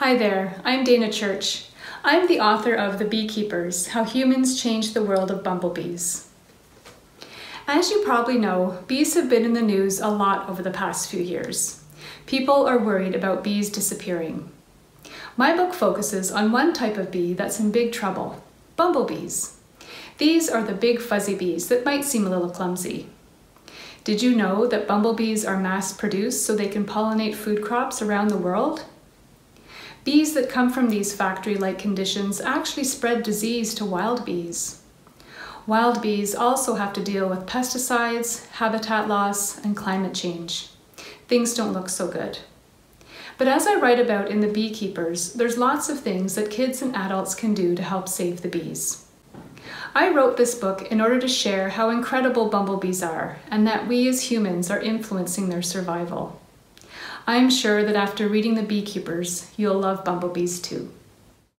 Hi there, I'm Dana Church. I'm the author of The Beekeepers How Humans Changed the World of Bumblebees. As you probably know, bees have been in the news a lot over the past few years. People are worried about bees disappearing. My book focuses on one type of bee that's in big trouble bumblebees. These are the big fuzzy bees that might seem a little clumsy. Did you know that bumblebees are mass produced so they can pollinate food crops around the world? Bees that come from these factory-like conditions actually spread disease to wild bees. Wild bees also have to deal with pesticides, habitat loss, and climate change. Things don't look so good. But as I write about in The Beekeepers, there's lots of things that kids and adults can do to help save the bees. I wrote this book in order to share how incredible bumblebees are and that we as humans are influencing their survival. I'm sure that after reading The Beekeepers, you'll love bumblebees too.